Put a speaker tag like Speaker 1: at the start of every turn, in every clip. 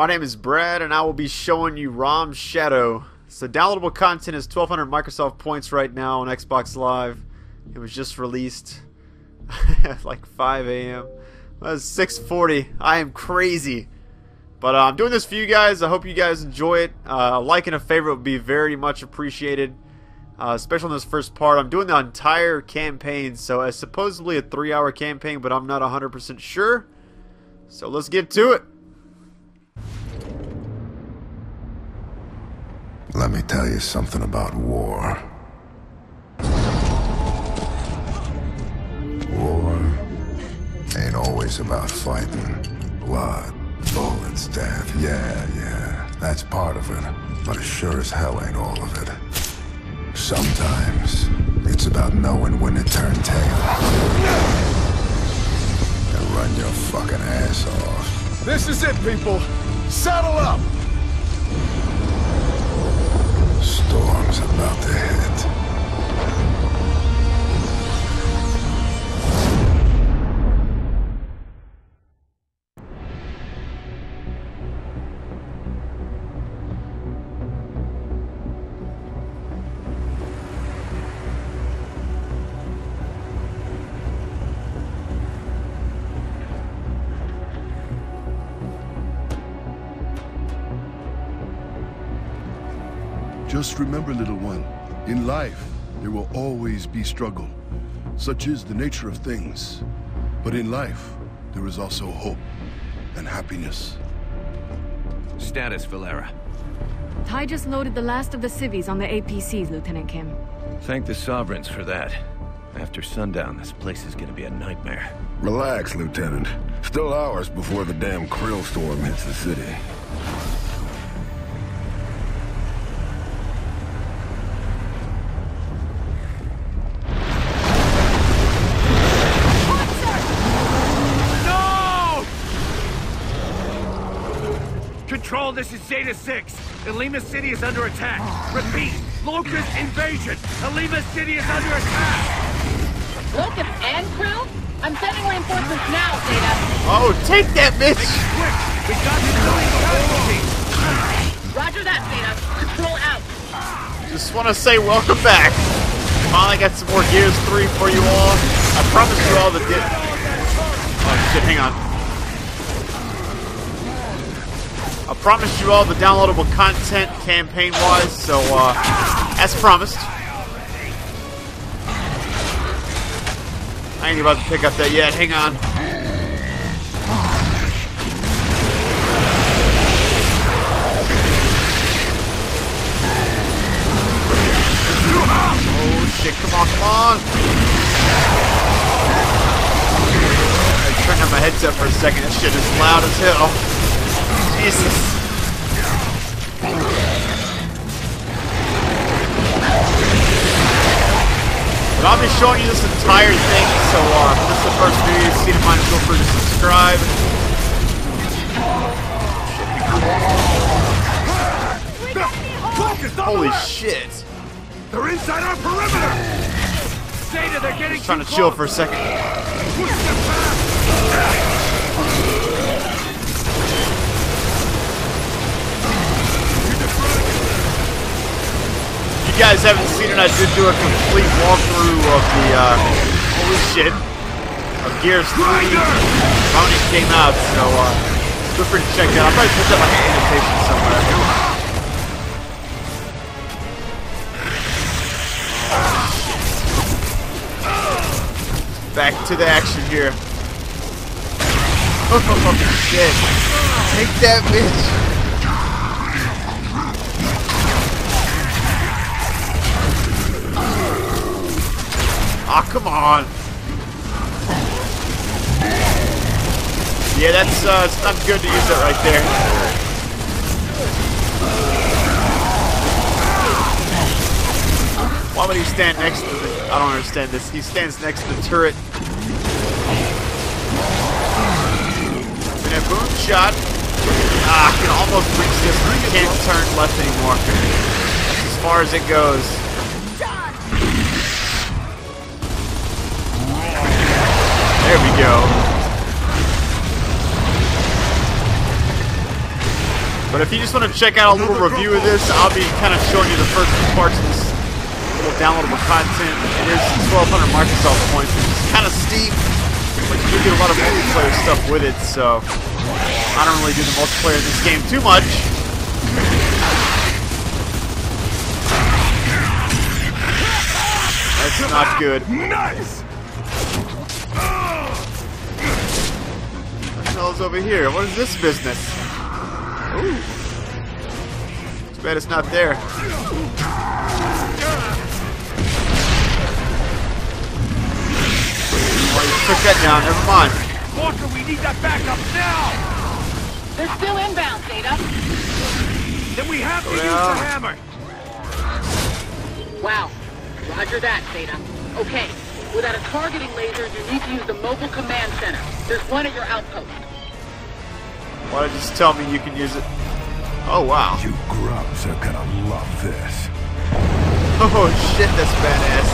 Speaker 1: My name is Brad, and I will be showing you RAAM Shadow. So downloadable content is 1,200 Microsoft points right now on Xbox Live. It was just released at like 5 a.m. Well, it's 6:40. I am crazy, but uh, I'm doing this for you guys. I hope you guys enjoy it. Uh, a like and a favorite would be very much appreciated, uh, especially on this first part. I'm doing the entire campaign, so it's supposedly a three-hour campaign, but I'm not 100% sure. So let's get to it.
Speaker 2: Let me tell you something about war. War ain't always about fighting. Blood, bullets, death. Yeah, yeah, that's part of it. But it sure as hell ain't all of it. Sometimes it's about knowing when to turn tail. And run your fucking ass off.
Speaker 3: This is it, people. Saddle up!
Speaker 2: Storm's about to hit.
Speaker 4: Just remember, little one, in life, there will always be struggle. Such is the nature of things. But in life, there is also hope and happiness.
Speaker 5: Status, Valera.
Speaker 6: Tai just loaded the last of the civvies on the APCs, Lieutenant Kim.
Speaker 5: Thank the Sovereigns for that. After sundown, this place is gonna be a nightmare.
Speaker 2: Relax, Lieutenant. Still hours before the damn Kryll storm hits the city.
Speaker 5: Control, this is Zeta 6. Ilima City is under attack. Repeat, Locust invasion. Ilima City is under attack.
Speaker 7: Locust and crew? I'm sending reinforcements now, Zeta.
Speaker 1: Oh, take that, bitch!
Speaker 5: Quick, we got civilian casualties.
Speaker 7: Roger that, Zeta. Control out.
Speaker 1: Just want to say welcome back. Finally got some more Gears 3 for you all. I promised you all the di- Oh shit, hang on. I promised you all the downloadable content campaign-wise, so uh, as promised. I ain't about to pick up that yet, hang on. Oh shit, come on, come on! I turned on my headset for a second, that shit is loud as hell. Jesus. But I'll be showing you this entire thing, so uh, if this is the first video you've seen of mine, feel free to subscribe.
Speaker 3: Focus
Speaker 1: Holy
Speaker 3: the
Speaker 1: shit.
Speaker 3: They're inside our perimeter!
Speaker 5: Zeta, they're getting
Speaker 1: Just trying to chill for a second. Guys haven't seen it, I did do a complete walkthrough of the, uh, holy shit, of Gears 3 when it came out, so, uh, feel free to check that out. I'll probably put that like an invitation somewhere. Back to the action here. Oh shit. Take that bitch. Ah, come on. Yeah, that's uh, it's not good to use that right there. Why would he stand next to the? I don't understand this. He stands next to the turret. And a boom shot. Ah, I can almost reach this, he can't turn left anymore. As far as it goes. There we go. But if you just want to check out a little review of this, I'll be kind of showing you the first parts of this little downloadable content. It is 1,200 Microsoft points, which is kind of steep, but you do get a lot of multiplayer stuff with it, so I don't really do the multiplayer in this game too much. That's not good.
Speaker 3: Nice!
Speaker 1: What the over here? What is this business? Ooh. Too bad it's not there. Oh, you took that down. Never mind.
Speaker 5: Walker, we need that backup now!
Speaker 7: They're still inbound, Zeta.
Speaker 5: Then we have to use
Speaker 1: Well.
Speaker 5: the hammer!
Speaker 7: Wow. Roger that, Zeta. Okay. Without a targeting laser, you need to use the mobile command center. There's one at your outpost.
Speaker 1: Why did you just tell me you can use it? Oh, wow.
Speaker 2: You grubs are gonna love this.
Speaker 1: Oh, shit, that's badass.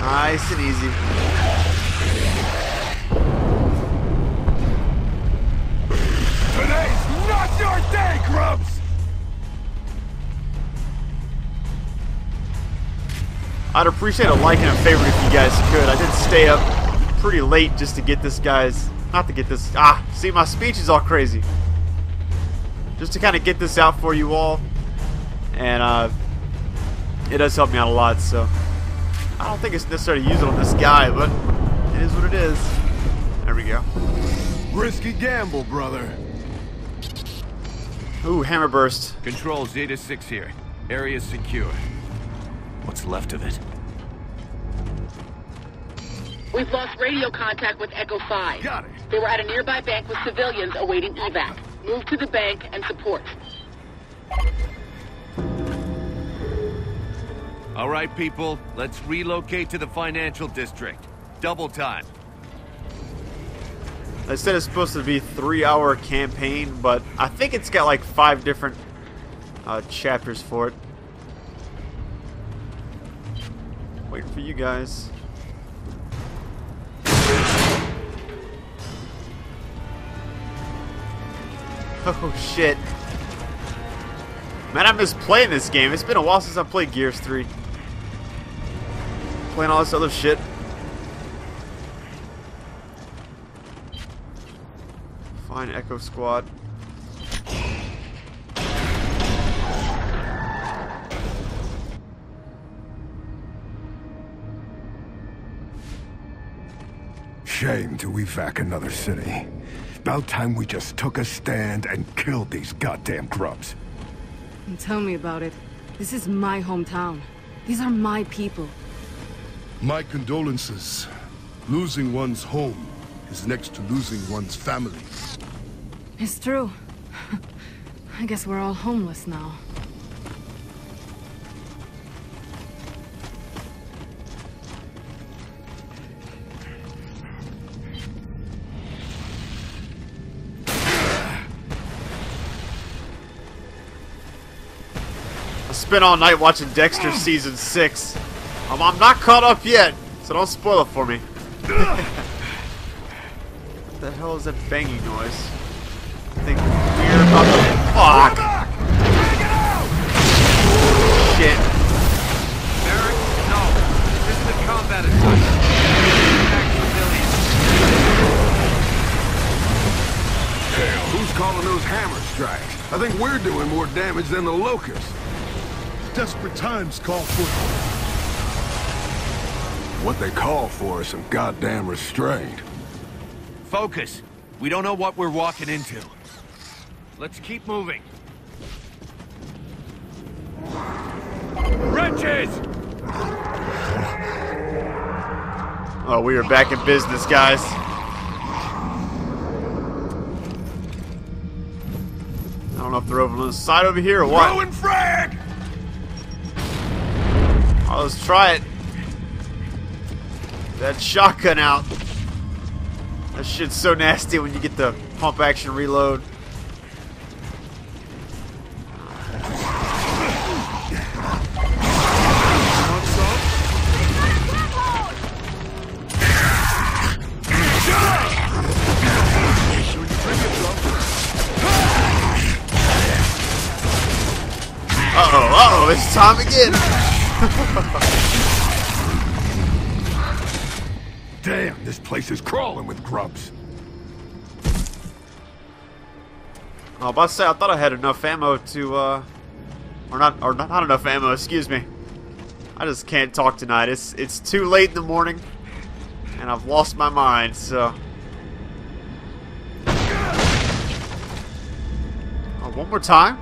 Speaker 1: Nice and easy.
Speaker 3: Today's not your day, Grubs!
Speaker 1: I'd appreciate a like and a favorite if you guys could. I did stay up pretty late just to get this guy's... Not to get this... Ah, see, my speech is all crazy. Just to kind of get this out for you all. And, uh... It does help me out a lot, so... I don't think it's necessary to use it on this guy, but... It is what it is. There we go.
Speaker 3: Risky gamble, brother.
Speaker 1: Ooh, hammer burst.
Speaker 5: Control, Zeta 6 here. Area secure. What's left of it?
Speaker 7: We've lost radio contact with Echo 5.
Speaker 3: Got it.
Speaker 7: They were at a nearby bank with civilians awaiting evac. Move to the bank and support.
Speaker 5: All right, people, let's relocate to the financial district. Double time.
Speaker 1: They said it's supposed to be a three-hour campaign, but I think it's got like five different uh, chapters for it. Waiting for you guys. Oh shit. Man, I miss playing this game. It's been a while since I played Gears 3. Playing all this other shit. Fine, Echo Squad.
Speaker 2: Shame to evac another city. About time we just took a stand and killed these goddamn grubs.
Speaker 6: And tell me about it. This is my hometown. These are my people.
Speaker 4: My condolences. Losing one's home is next to losing one's family.
Speaker 6: It's true. I guess we're all homeless now.
Speaker 1: Spent all night watching Dexter season six. Um, I'm not caught up yet, so don't spoil it for me. what the hell is that banging noise? I think we're about to. Fuck! Shit.
Speaker 5: Barrick, no. This is a combat. Attack.
Speaker 3: Hell, who's calling those hammer strikes? I think we're doing more damage than the locusts.
Speaker 4: Desperate times call for
Speaker 3: What they call for is some goddamn restraint.
Speaker 5: Focus. We don't know what we're walking into. Let's keep moving. Wrenches!
Speaker 1: Oh, we are back in business, guys. I don't know if they're over on the side over here or what.
Speaker 3: Throw and frag!
Speaker 1: Let's try it. That shotgun out. That shit's so nasty when you get the pump action reload. Uh oh, uh oh, it's time again.
Speaker 3: Damn, this place is crawling with grubs.
Speaker 1: I was about to say, I thought I had enough ammo to, uh, or not, or not, not enough ammo. Excuse me. I just can't talk tonight. It's it's too late in the morning, and I've lost my mind. So, oh, one more time.